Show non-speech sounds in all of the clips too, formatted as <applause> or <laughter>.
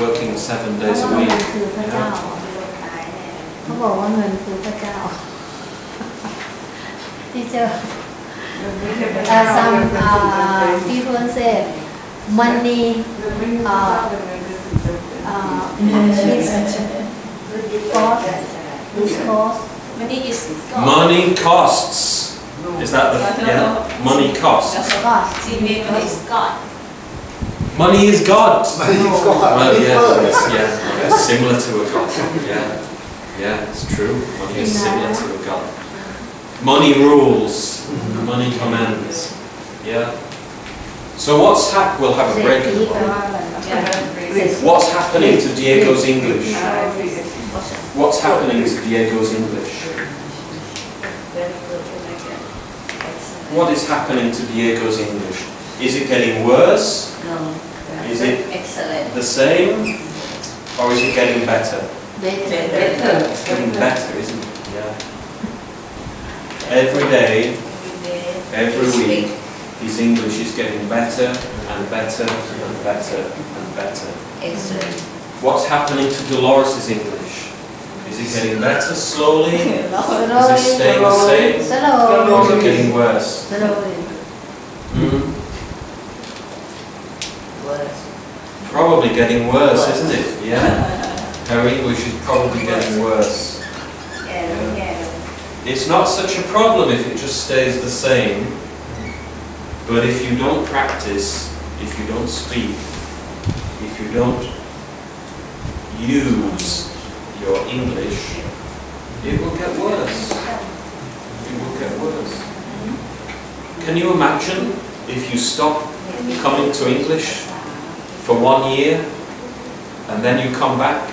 working seven เพ days ราะ a ว่าเงิ week. นคือพระเจ้า เขาบอกว่าเงินคือพระเจ้า ที่เจอ uh, some uh, people said money uh, uh, is God is cost Money is God. Money costs. Is that the yeah? Money costs. cost See, maybe is God. Money is God. <laughs> Money is God. Well, yeah, it's, yeah, it's similar to a God. Yeah, yeah, it's true. Money is similar to a God. Money rules. Mm-hmm. Money commands. Yeah. So what's happening? We'll have a break. What's happening to Diego's English? What's happening to Diego's English? What is happening to Diego's English? Is it getting worse? No. Is it Excellent. the same? Or is it getting better? better Better. It's getting better, isn't it? Yeah. Every day, every week, his English is getting better and better and better and better. Excellent. What's happening to Dolores' English? Is it getting better slowly? <laughs> Is it staying the same? Or is it getting worse? slowly Hmm? Worse. Probably getting worse, isn't it? Yeah. Her English is probably getting worse. Yeah. Yeah. It's not such a problem if it just stays the same, but if you don't practice, if you don't speak, if you don't use your English, it will get worse. It will get worse. Mm-hmm. Can you imagine if you stop coming to English for one year and then you come back?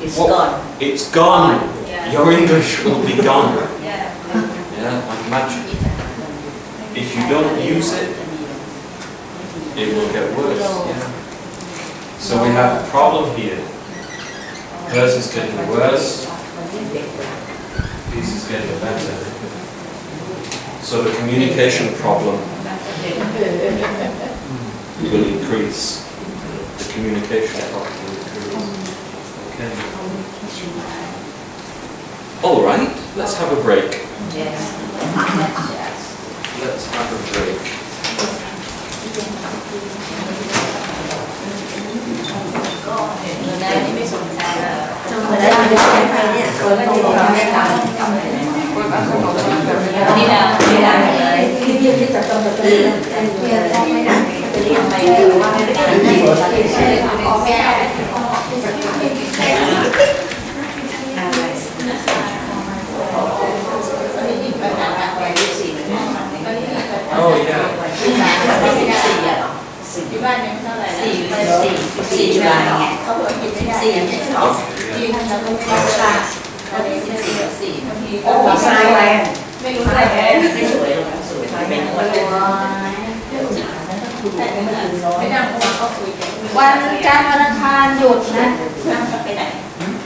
It's What? gone. It's gone. Yeah. Your English will be gone. <laughs> Yeah. Yeah, imagine. If you don't use it, it will get worse. Yeah. So we have a problem here. Hers is getting worse, his is getting better. So the communication problem <laughs> will increase communication problem. Okay. All right, let's have a break. Yes. Let's have a break. เรีนไปหรือว่าไม่ได้อ่านไปใช่ค่ะอกแก้โอ้ที่บ้นยังเทาไหร่สี่สี่สี่ใบไงเขาบอกกินไม่ได้สี่ไม่สองกินแล้วก็ไม่ได้แล้วที่สี่สี่บางทีก็ไม่ใช่ไม่รู้อะไรไม่สวยหรอกสวยไม่เป็นคนเลย ไม่นั่งเพราะว่าเขาคุยกันวันจันทร์วันอังคารหยุดนะนั่งไปไหน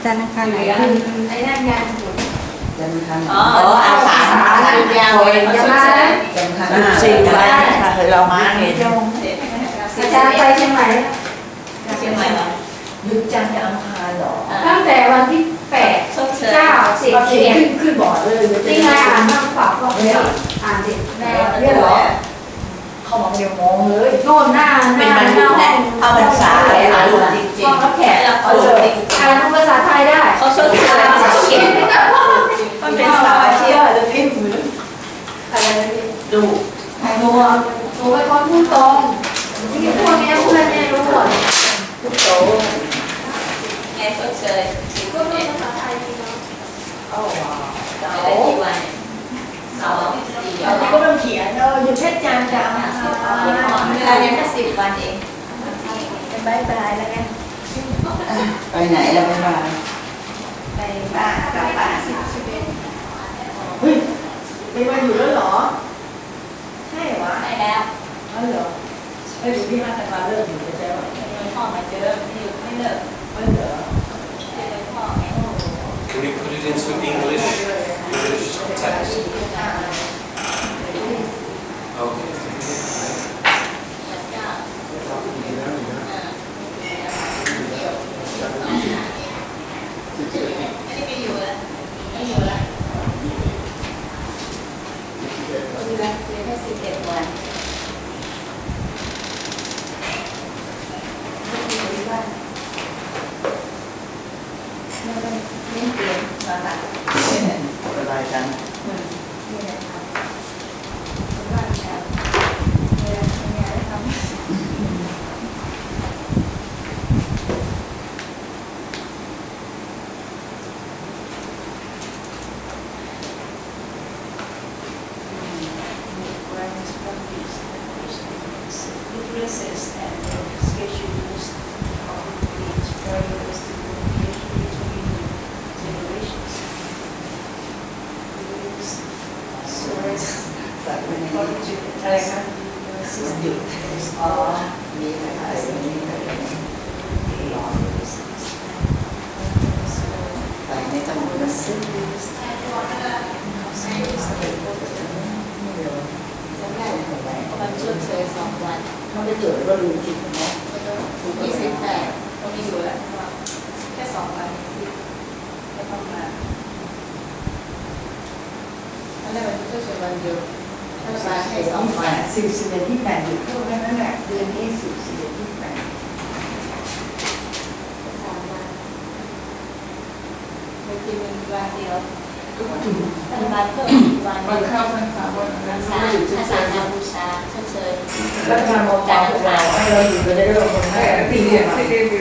จันทร์อังคารไหนไอ้นั่นงานหยุดอ๋ออาสาอาสายาวเลยเขาสนใจสี่วันค่ะเคยเรามาเห็นอาจารย์ไปเชียงใหม่เชียงใหม่เหรอยุดจันทร์อังคารเหรอตั้งแต่วันที่แปดชดเชยเก้าสิบก็สิบเขียเอ็นดขึ้นบอร์ดเลยนี่ไงอ่านนั่งฝากก็เรียนอ่านสิแม่เรียกเหรอ เข้ามาเดียวมองเลยโน่นหน้าเป็นบารลุนะเอาภาษาอารมณ์จริงๆเขาแขนอารมณ์จริงอ่านภาษาไทยได้เขาชดภาษาเขียนมันเป็นสาวเชี่ยวจะพิมพ์อะไรดูไอ้มัวหนูเป็นคนพูดตรงที่พวกนี้เพื่อนเนี่ยรู้หมดพูดตรงไงชดเชยพูดภาษาไทยดีเนาะโอ้ว้แต่ได้กี่วัน เราก็ต้องเขียนเอออยู่เพชรจันทร์จ้ะ เวลาเรียนแค่สิบวันเอง บายบายแล้วกัน ไปไหนแล้วไม่มา ไปบ้านกลับบ้านสิบสิบเอ็ด เฮ้ยไปมาอยู่แล้วเหรอ ใช่เหรอ ได้แล้ว อ๋อเหรอไอ้ดูพี่ห้าธันวาเลิกอยู่ใช่ไหม มีพ่อมาเจอที่ไม่เลิก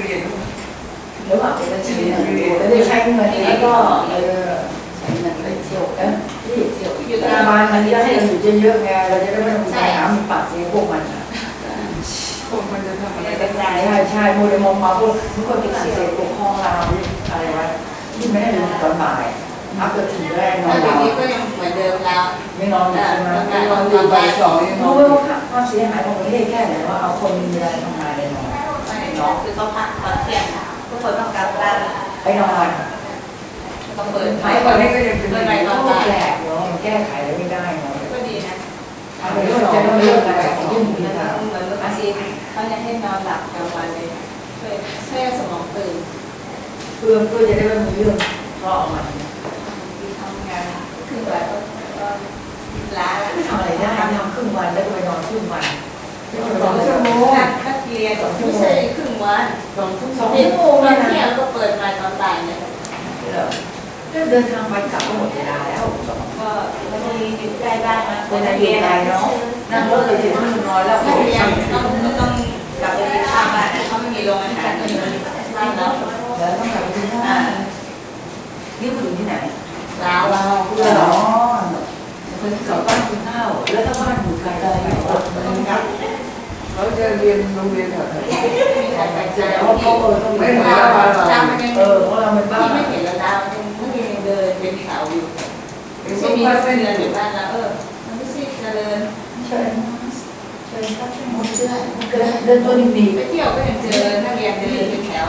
เรียนรียนหรือว่าเป็นชีวิตแล้วได้ใช้เงินแล้วก็เออใช้เงินไปเที่ยวเออที่เที่ยวอยู่รัฐบาลมันจะให้เราอยู่เยอะๆไงเราจะได้ไม่ต้องมีปัญหามีปากเสียพวกมันอะคนมันจะทำอะไรกระจายใช่ใช่โมเดลมองมาพวกทุกคนเป็นเสียปกครองเราอะไรวะที่ไม่ได้ดูตอนบ่ายอัพเดทถึงแรกนอนหลังนี้บก็ยังเหมือนเดิมแล้วไม่นอนใช่ไหมไม่นอนอยู่บ่ายสองยังนรู้อนไหมว่าความเสียหายของประเทศแค่ไหนว่าเอาคนมีเวลาทำงานเลย เนาะคือเขาพักตอนเที่ยงทุกคนต้องกลับบ้านไปนอนต้องเปิดไฟตอนนี้ก็ยังเป็นเปิดอไฟยู่ตอนก็บ่ายแปลกเนาะมันแก้ไขอะไรไม่ได้เนาะก็ดีนะทำไปก็จะต้องเลิกอะไรที่มีมันทางเหมือนบางทีเขาจะให้นอนหลับกลางวันเลยช่วยช่วยสมองตื่นเพื่อเพื่อจะได้ไม่มีเรื่องเพราะมันที่ทำงานครึ่งวันก็ล้าแล้วทำอะไรได้ทำครึ่งวันแล้วก็ไปนอนครึ่งวัน สองชั่วโมง นักเรียนไม่ใช่ครึ่งวัน สองชั่ว ตอน โมง เที่ เนี่ย ย นะ งก็เปิดมาตอนบ่ายเนี่ย เดินทางไปกลับก็หมดเวลาแล้ว ก็แล้วมีอยู่ใกล้บ้านนะ เป็นอะไรไกลเนาะนั่งรถไปถึงมันน้อยแล้ว นักเรียนต้องต้องกลับไปกินข้าวบ้านเขาไม่มีโรงอาหารที่บ้านเรา แล้วต้องกลับไปที่บ้านนี่คุณอยู่ที่ไหน ลาวเรา เพื่อน อ๋อคนที่กลับบ้านกินข้าวแล้วถ้าบ้านอยู่ไกลเลยอยู่อดมันครับ เขาจะเรียนโรงเรียนแถวไหน แสดงว่าเขาเออต้อง ไม่ เป็น เหมือน บ้าน เรา ลาวมันยัง เออเพราะเราเป็นบ้า ที่ น ไม่เห็นแล้วลาวมันยังเดินเป็นเขาอยู่ เป็น ไม่ พว ใช่ ก มี ว่า เพื่ เส้ อน น เดินอยู่บ้านเราเออมันไม่ใช่เจริญ เชิญเชิญครับเชิญเชื่อเดินตัวนิ่ง ไปเที่ยวก็ยังเจอนักเรียนเดินเป็นแถว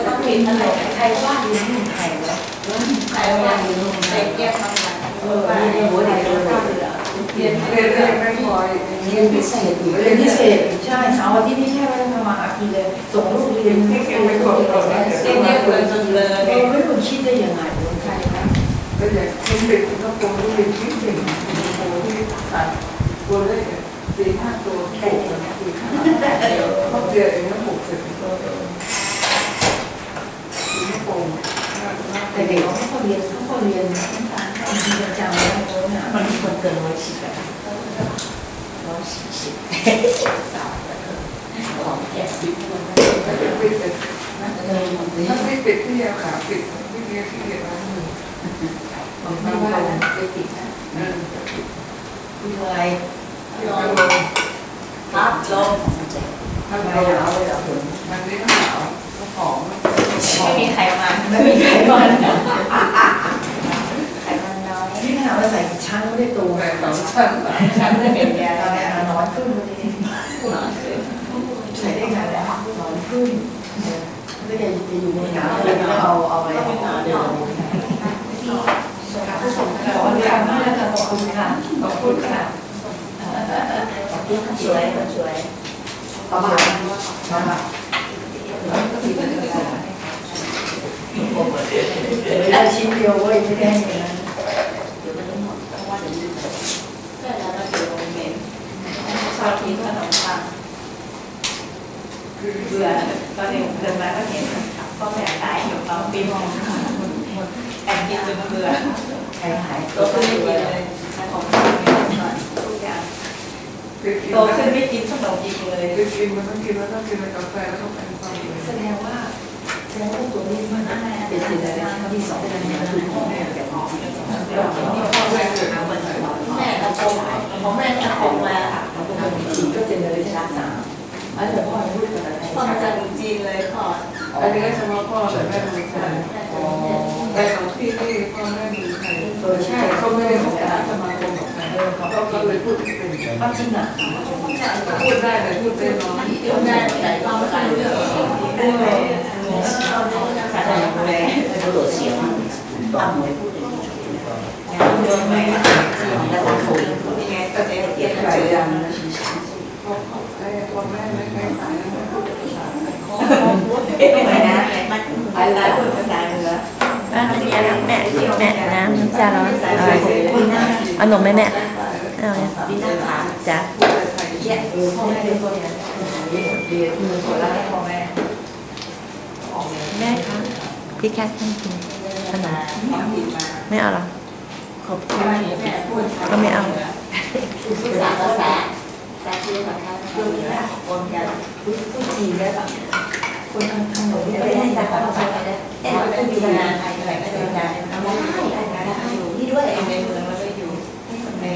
ก็ต้องปิดอะไรใครว่าดีที่ไทยวะใครว่าเด็กแยกทำงาเออนี่หัวดีเลยเรียนเรียนเรียนไม่พอเรียนพิเศษอีกเรียนพิเศษใช่เสาร์อาทิตย์นี่แค่ไม่ต้องทำมาหากินเลยส่งลูกเรียนไม่เก่งไม่กดเลยเรียนเยอะเกินจนเลยเออไม่รู้คิดได้ยังไงใครนะก็อย่างคนเด็กสิงคโปร์ที่เรียนที่เก่งสิงคโปร์ที่ตัดตัวเลขสี่ห้าตัวแข่งกันสี่ห้าเขาเรียนเองแล้วหกสิบตัว สิงคโปร์แต่เด็กเขาก็เรียนเขาก็เรียนจริงจังแล้วนะมันมีคนเกินร้อยสิบอะร้อยสิบสิบสาวของแก่สิบคนถ้าจะปิดเป็นเออมันสิถ้าไม่ปิดที่เดียาขาปิดที่เรียนที่เรียนร้านมือมันไม่ว่าไปติดนะเออคืออะไรที่เราลงครับลมถ้าไม่ราหนาวเลยเหรอผมมันนี่ก็หนาว ก็หอมไม่มีใครมาไม่มีใครมาใครมันน้อยนี่ขนาดว่าใส่ชั้นไม่ได้ตัวแต่สองชั้นฉันจะเป็นยาตอนนี้นอนขึ้นพอดีนอนขึ้นไม่ได้จะอยู่ในหนาวเลยเอาเอาไปเอาหนาวเดินผู้ส่งขอบคุณค่ะขอบคุณค่ะขอบคุณค่ะสวยคนสวยประมาณประมาณ เวลาชิ้นเดียวเว้ยไม่ได้เงินเดี๋ยวมันจะหมดเพราะว่าเดี๋ยวมันเพื่อนเราเราอโรงเรียนชอบกินขนมปังเบื่อตอนเด็กเดินมาก็เห็นพ่อแม่ตายอยู่ตอนปีมองแอบกินจนเบื่อใครหายตัวขึ้นไม่กินเลยของกินหน่อยทุกอย่างโตขึ้นไม่กินขนมอีกเลยคือกินมันต้องกินแล้วต้องกินกาแฟแล้วต้อง ดงว่าแสดงว่าตัวนี้มันเป็นสิ่งอะไรที่สองเป็นอะไรคือพ่อแม่แต่พ่อแม่พ่อแม่เกิดมาเหมือนแม่กระโปรงของแม่กระโปรงมาเราก็เป็นสี่ก็เจนเนอเรชั่นสามอันนี้พ่อพูดกันอะไรพ่อมาจากจีนเลยพ่ออันนี้ก็เฉพาะพ่อแต่แม่ไม่ใช่แต่สองที่นี่พ่อแม่มีใครใช่เขาไม่ได้ของการสมาคมกับใคร เขาก็เลยพูดเป็นลักษณะพูดได้เลยพูดเป็นพูดได้แต่ต้องใส่เรื่องตรวจเสียงต้องไม่พูดแล้วก็คุยยังไงแต่เด็กๆอะไรอย่างนั้นอะไรพูดภาษาเหนือบ้านมีอะไรแม่แม่น้ำน้ำจาร้อนอะไรขอบคุณนะเอาหนมไหมแม่ พ่อแม่เป็นคนเนี่ยเรียนคือคนละให้พ่อแม่ออกเลยแม่คะพี่แคทไม่กินขนมความผิดมาไม่เอาหรอขอบคุณแม่พูดก็ไม่เอาภาษาภาษาภาษาจีนกับเขาคือเนี่ยคนกันพูดจีนได้ปะคนทางทางหนูไม่ได้แต่ภาษาได้แต่พูดจีนนานไทยอะไรก็ได้นานทำได้ได้อยู่นี่ด้วยในเมืองแล้วก็อยู่ใน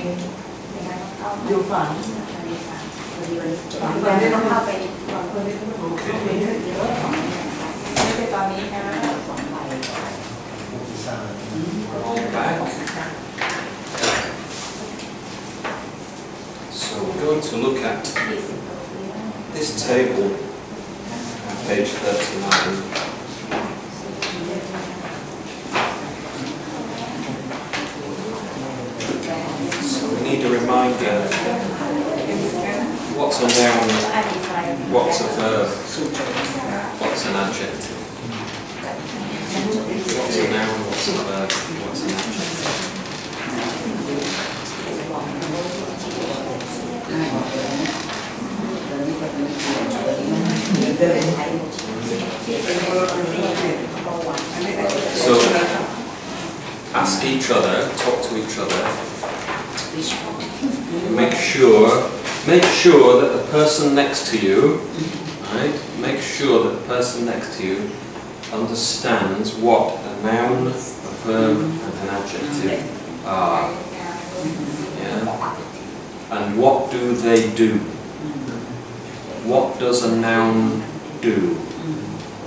อยู่ฝั น ตอนนี้ต้อง เข้าไปก่อนคนนี้ต้องเข้าไปเยอะไม่ใช่ตอนนี้นะสองใบ Back. So we're going to look at this table on page 39. So we need a reminder what's a noun, what's a verb, what's an adjective. What's a noun, what's a verb, what's an adjective. So ask each other, talk to each other. Make sure, make sure that the person next to you, right? Make sure that the person next to you understands what a noun, a verb, and an adjective are. Yeah. And what do they do? What does a noun do?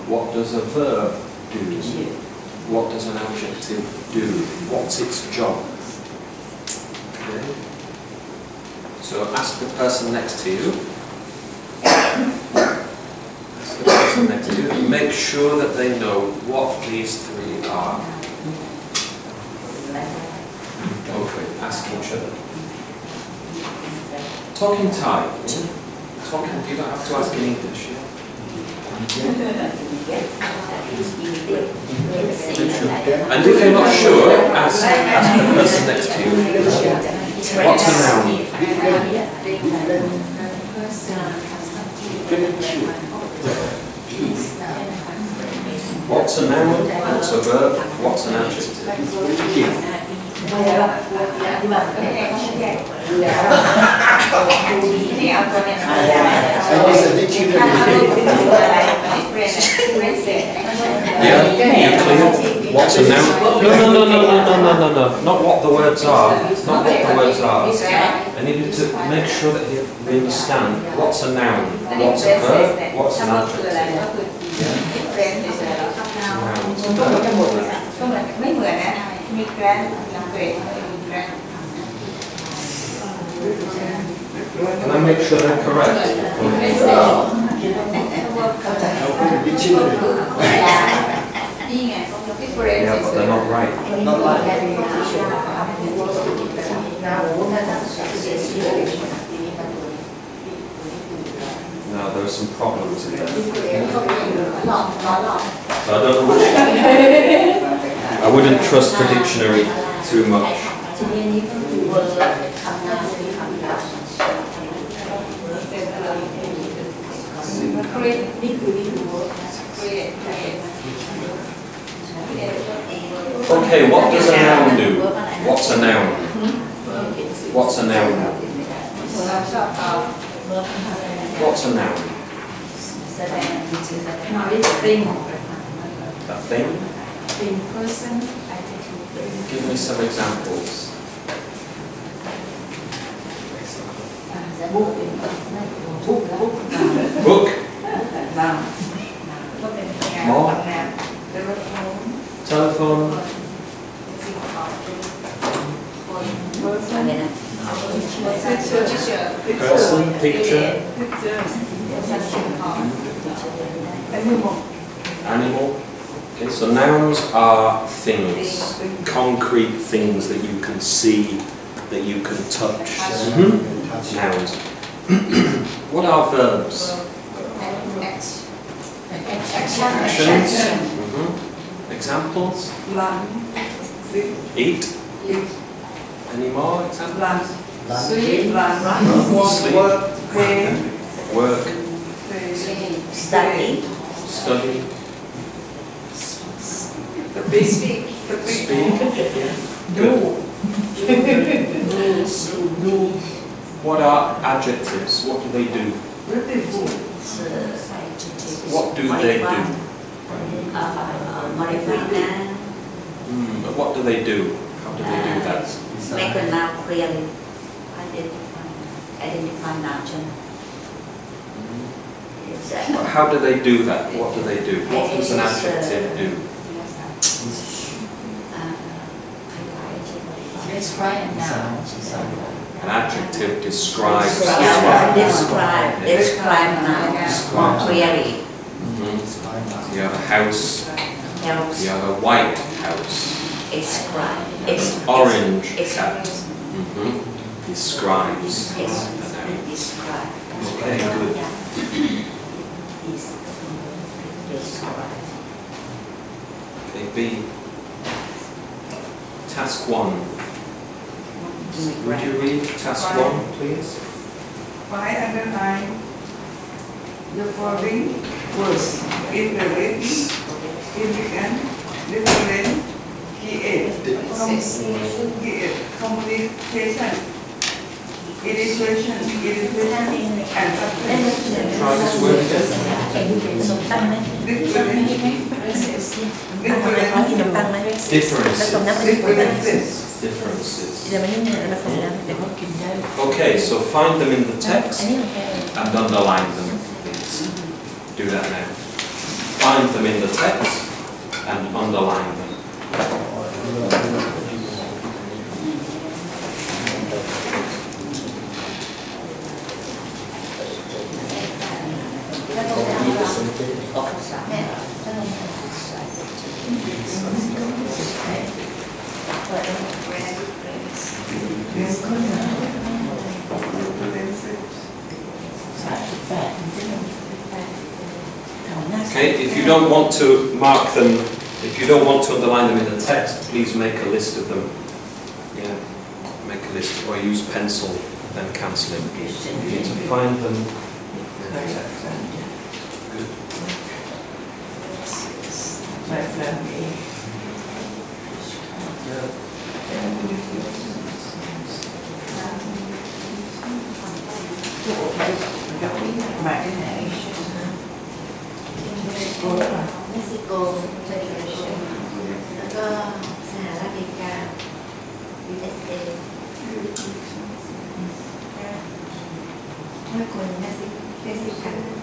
What does a verb do? What does an adjective do? What's its job? Okay. So ask the person next to you. <coughs> Ask the person next to you make sure that they know what these three are. Go for it. Ask each other. Talk in Thai. Talk in, you don't have to ask in English. And if you're not sure, ask, ask the person next to you. What's the noun? What's a noun? What's a verb? What's an adjective? yeah, you clear? What's a noun? No, no, no, no, no, no, no, no, no. Not what the words are. Not what the words are. I need you to make sure that you you understand what's a noun, what's a verb, what's an adjective. Yeah. มันต้องเหมือนกันหมดเลยก็เหมือนไม่เหมือนนะ มีแกรนลังเกตมีแกรน Can I make sure they're correct? <laughs> เข้าใจ <laughs> นี่ไง different <laughs> Yeah, but they're not right. Not right. No, there are some problems in there. I don't know which. I wouldn't trust the dictionary too much. Create, create, create. Okay, what does a noun do? What's a noun? What's a noun? What's a noun? No, it's thing. A thing? Thing, person, attitude. Give me some examples. Book. Book. Book. cell phone. Person, picture. Animal. Animal. Okay, so nouns are things, concrete things that you can see, that you can touch. Mm -hmm. Nouns. <clears throat> what are verbs? Actions. Examples? Land. Eight. Eat. Any more examples? Land. Sleep. Land. Work. Work. Pay. Work. Study. Study. Speak. Speak. Good. what are adjectives? What do they do? What do they do? Mm, but what do they do? How do they do uh, that? Make a now clearly identify, identify nature. Mm. Uh, but how do they do that? What do they do? What does an adjective uh, do? Describe now. An adjective describes. Describe, describe, describe now. Query. You have a house, Helps you have a white house, describe. Ex- orange ex- cat. Mhm. Describes. ex- a noun. Describe. Okay, good. Describe. Okay, B. Task one. Would you read task one, please? By underline the following words in the way he began delivering he ate communication, irrigation, irrigation, and Differences. Differences. Differences. Okay, so find them in the text and underline them, please. Do that now find them in the text and underline them. Thank you. Okay, if you don't want to mark them, if you don't want to underline them in the text, please make a list of them. Yeah, make a list or use pencil, then cancel it. You need to find them in the text. Good. ใเม็กซิโกแล้วก็สหรัฐอเมริกา USA ไม่คนเม็กซิเม็กซิกัน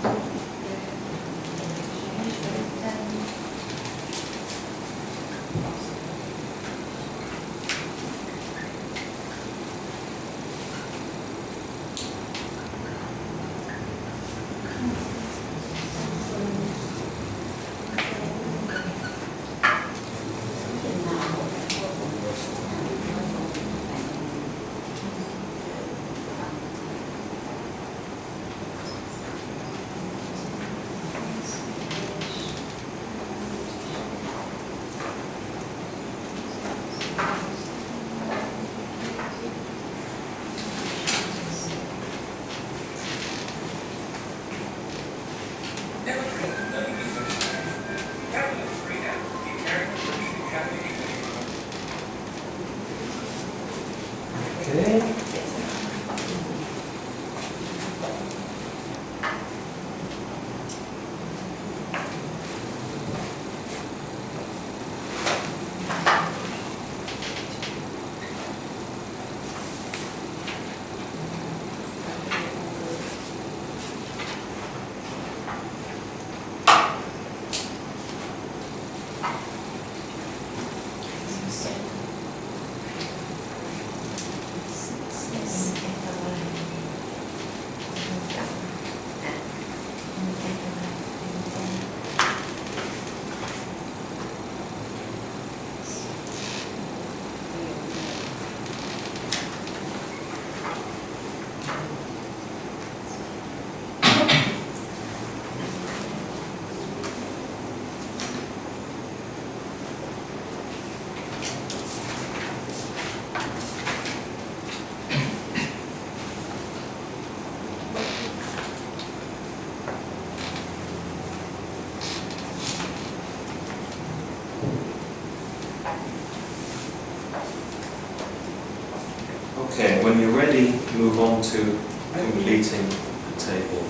to completing the table.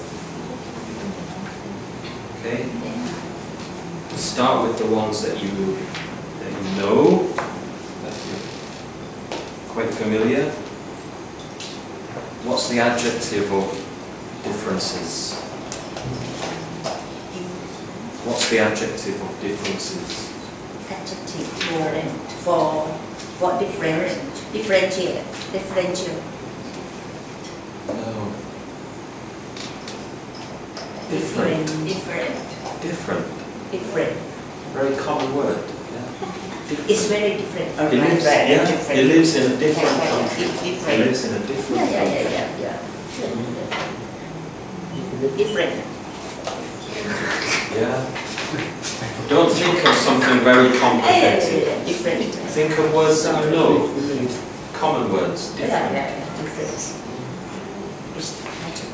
Okay? Start with the ones that you that you know, that you're quite familiar. What's the adjective of differences? What's the adjective of differences? adjective for for different differentiate differential Different. different Different. different Very common word. Yeah. it's very different It lives, yeah, it lives in a different country. It's It lives in a different yeah yeah country. yeah yeah yeah mm. different Yeah. Don't think of something very yeah, complicated. yeah, different Think of words that you know. Common words, yeah different. yeah yeah different it's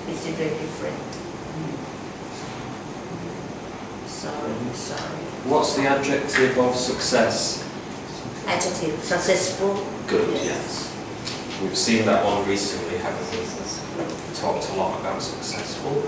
it's very different sorry sorry What's the adjective of success? adjective successful Good, yes. We've seen that one recently, haven't we? Talked a lot about successful.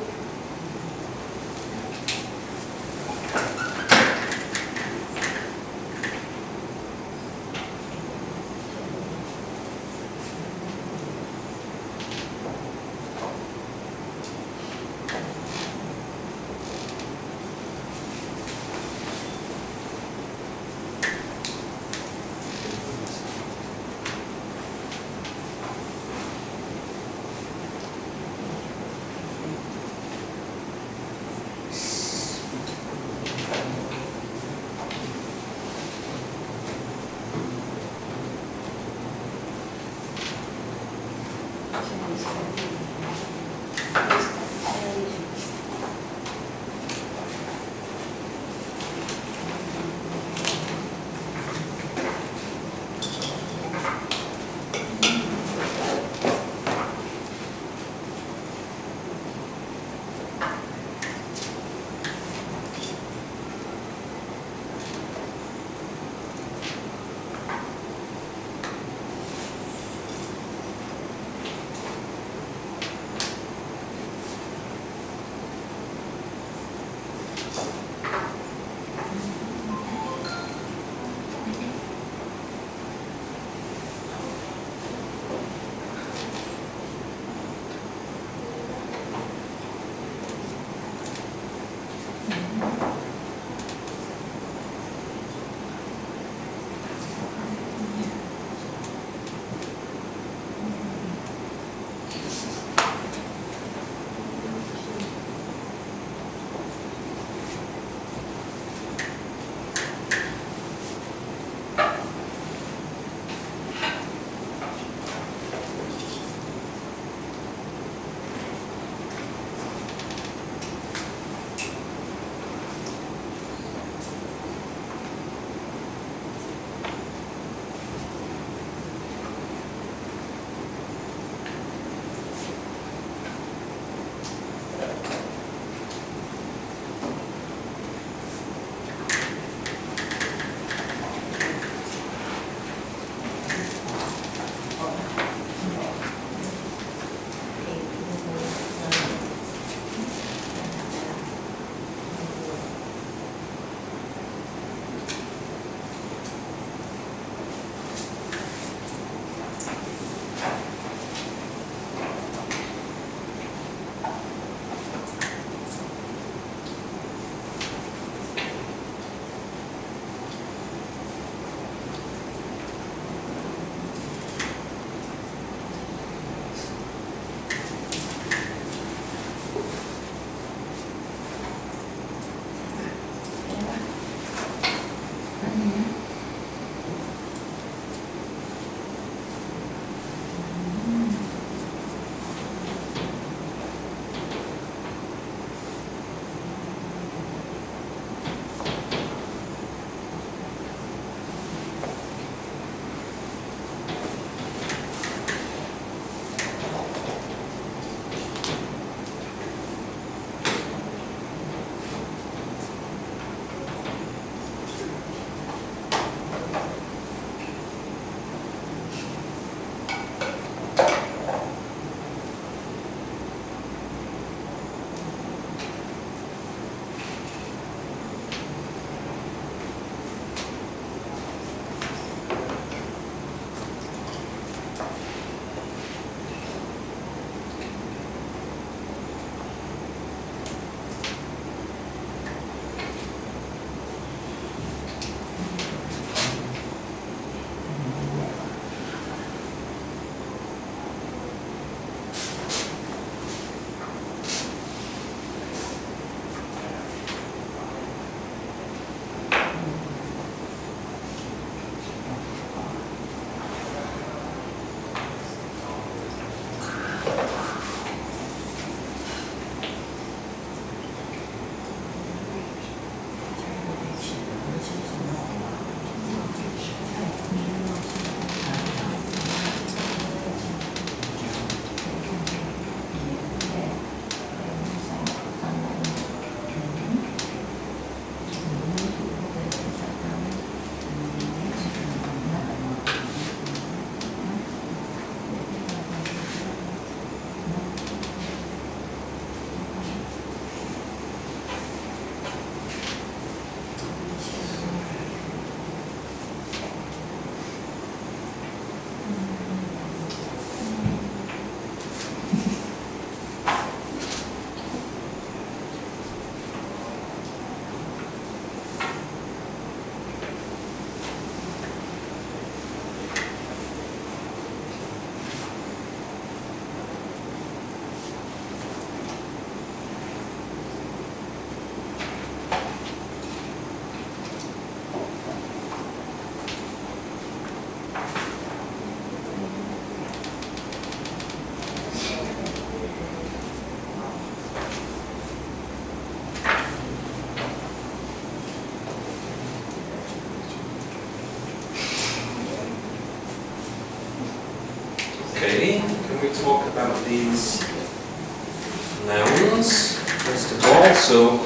So,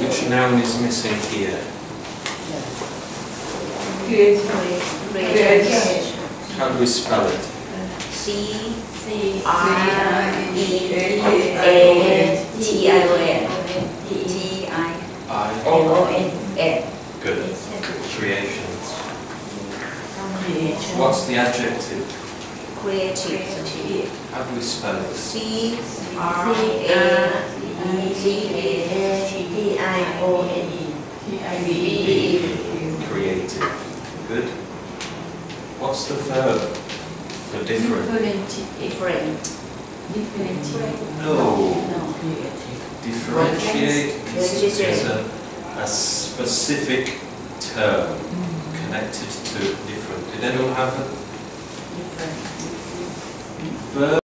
which noun is missing here? How do we spell it? C C R E A T I O N T I I. O N N Good. Creations. creation What's the adjective? creative How do we spell it? C R A E C A T I O N E T I B V E Creative. Good. What's the verb for different? different No. no creative Differentiate is, is a, a specific term connected to different. Did anyone have a different verb